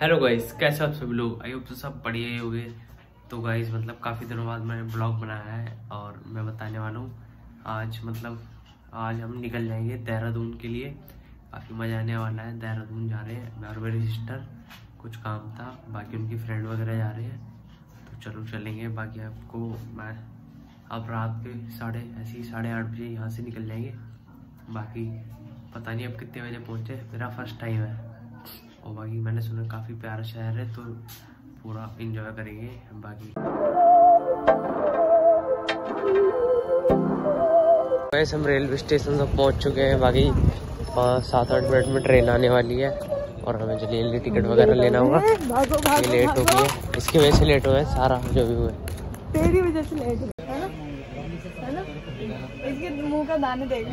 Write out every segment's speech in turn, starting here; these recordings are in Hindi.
हेलो गाइस कैसे आप सभी लोग? आई होप तो सब बढ़िया ही होंगे। तो गाइस मतलब काफ़ी दिनों बाद मैंने ब्लॉग बनाया है और मैं बताने वाला हूँ। आज मतलब आज हम निकल जाएँगे देहरादून के लिए। काफ़ी मज़ा आने वाला है, देहरादून जा रहे हैं। मैं और मेरी सिस्टर कुछ काम था, बाकी उनकी फ्रेंड वगैरह जा रहे हैं। तो चलो चलेंगे, बाकी आपको मैं अब रात के साढ़े, ऐसे ही साढ़े आठ बजे यहाँ से निकल जाएँगे। बाकी पता नहीं अब कितने बजे पहुँचे, मेरा फ़र्स्ट टाइम है। और बाकी मैंने सुना काफ़ी प्यारा शहर है तो पूरा इंजॉय करेंगे बाकी। वैसे हम रेलवे स्टेशन तक पहुँच चुके हैं बाकी सात आठ मिनट में ट्रेन आने वाली है और हमें जल्दी जल्दी टिकट वगैरह लेना होगा। ये लेट हो गई है। इसकी वजह से लेट हुआ है सारा जो भी हुआ है। तेरी वजह से लेट इसके मुँह का दाने देख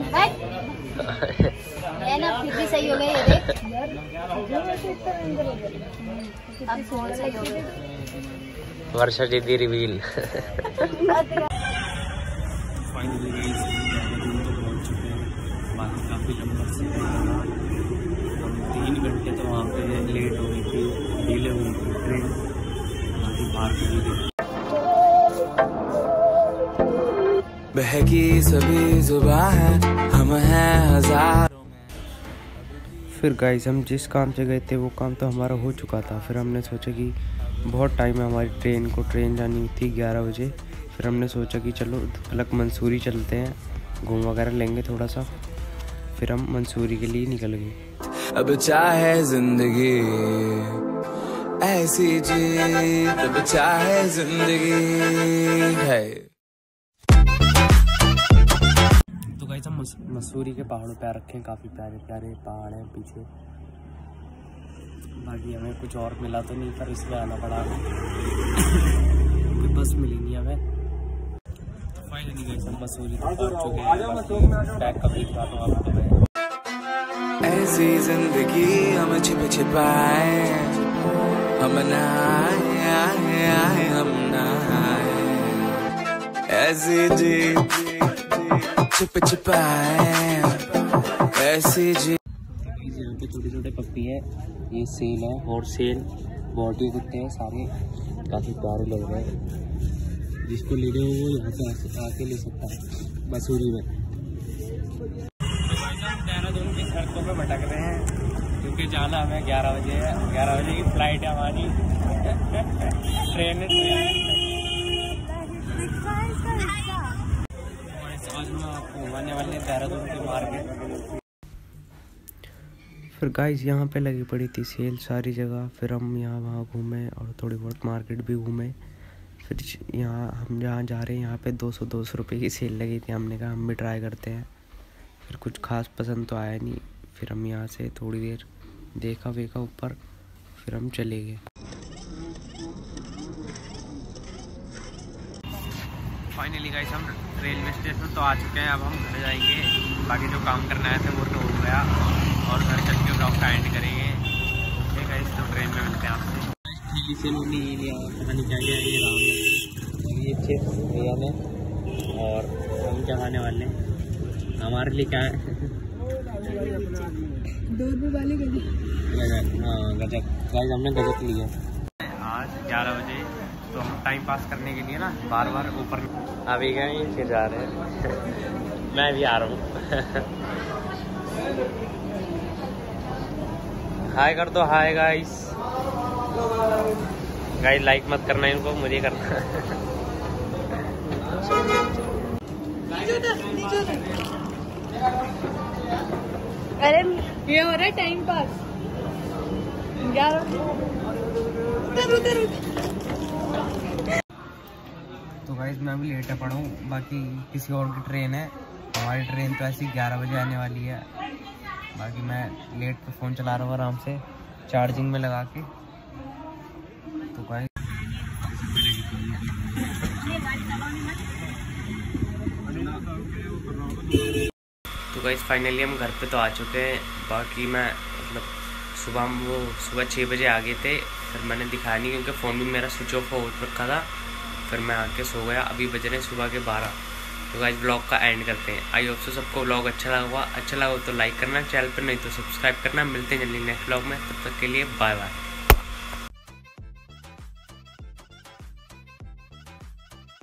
है ना फिर भी सही हो गया ये देख। हो गया। वर्षा जी दी रिवील बाकी काफ़ी लंबा हम तीन घंटे तो वहाँ पे लेट हो गई थी। डिले हुई थी। ट्रेन। बाकी बाहर बहकी सभी जुबा है हम हैं हज़ारों। फिर गाइस हम जिस काम से गए थे वो काम तो हमारा हो चुका था। फिर हमने सोचा कि बहुत टाइम है हमारी ट्रेन को ट्रेन जानी थी ग्यारह बजे। फिर हमने सोचा कि चलो अलग मंसूरी चलते हैं घूम वगैरह लेंगे थोड़ा सा फिर हम मंसूरी के लिए निकल गए। अब चाहे ज़िंदगी ऐसी जी अब चाहे ज़िंदगी है। मस- मसूरी के पहाड़ों पे आ रखे हैं काफ़ी प्यारे प्यारे पहाड़ हैं पीछे। बाकी हमें कुछ और मिला तो नहीं पर इसमें आना पड़ा। हमें बस मिली नहीं हमें। फाइनली गाइस हम मसूरी तक पहुँच चुके हैं। बैग का भी दिखाता हूँ आपको मैं। ऐसी ज़िंदगी हम छिप छिपाए हम नहाए आए आए हम नहाए ऐसी जी छिप छिपाए ऐसी जी यहाँ पे छोटे छोटे पप्पी है ये सेल है और सेल बहुत ही कुत्ते हैं सारे काफ़ी प्यारे लग रहे हैं जिसको लेने हो वो यहाँ पे आके ले सकता है मसूरी में सड़कों पे भटक रहे हैं क्योंकि जाना हमें ग्यारह बजे है ग्यारह बजे की फ़्लाइट है हमारी ट्रेन है ट्रेन आज हम देहरादून के मार्केट फिर गाइस यहाँ पे लगी पड़ी थी सेल सारी जगह। फिर हम यहाँ वहाँ घूमे और थोड़ी बहुत मार्केट भी घूमे। फिर यहाँ हम जहाँ जा रहे हैं, यहाँ पे दो सौ दो सौ रुपये की सेल लगी थी। हमने कहा, हम भी ट्राई करते हैं। फिर कुछ खास पसंद तो आया नहीं। फिर हम यहाँ से थोड़ी देर देखा, वेखा ऊपर। फिर हम चले गए। फाइनली गाइस हम रेलवे स्टेशन तो आ चुके हैं। अब हम घर जाएँगे। बाकी जो काम करना है था वो तो हो गया। और घर चल के ब्लॉग का एंड करेंगे। ओके गाइस तो ट्रेन में मिलते हैं आपसे। दिल्ली से लोग नहीं लिया पता नहीं क्या क्या ये राम। ये चिप्स भैया ने और हम क्या खाने वाले हैं। हमारे लिए क्या है? दो रुपए वाली गजक हाँ गजक गाइस हमने गजक लिया आज ग्यारह बजे तो हम टाइम पास करने के लिए ना बार बार ऊपर अभी गए फिर जा रहे हैं। मैं भी आ रहा हूँ। हाय कर दो हाय गाइस गाइस लाइक मत करना इनको मुझे करना। अरे ये हो रहा है टाइम पास ग्यारह। उधर उधर उधर। तो गाइस मैं अभी लेट पड़ा हूँ बाकी किसी और की ट्रेन है। हमारी ट्रेन तो ऐसी ग्यारह बजे आने वाली है। बाकी मैं लेट पे फ़ोन चला रहा हूँ आराम से चार्जिंग में लगा के। तो गाइज़ तो गाइस फाइनली हम घर पे तो आ चुके हैं। बाकी मैं मतलब सुबह वो, सुबह छः बजे आ गए थे। फिर मैंने दिखाया नहीं, क्योंकि फ़ोन भी मेरा स्विच ऑफ़ हो रखा था। फिर मैं आके सो गया। अभी बज रहे हैं सुबह के बारह। तो आज ब्लॉग का एंड करते हैं। आई होप सो सबको ब्लॉग अच्छा लगा हुआ अच्छा लगा हो तो लाइक करना चैनल पर नहीं तो सब्सक्राइब करना। मिलते हैं जल्दी नेक्स्ट ब्लॉग में। तब तक के लिए बाय बाय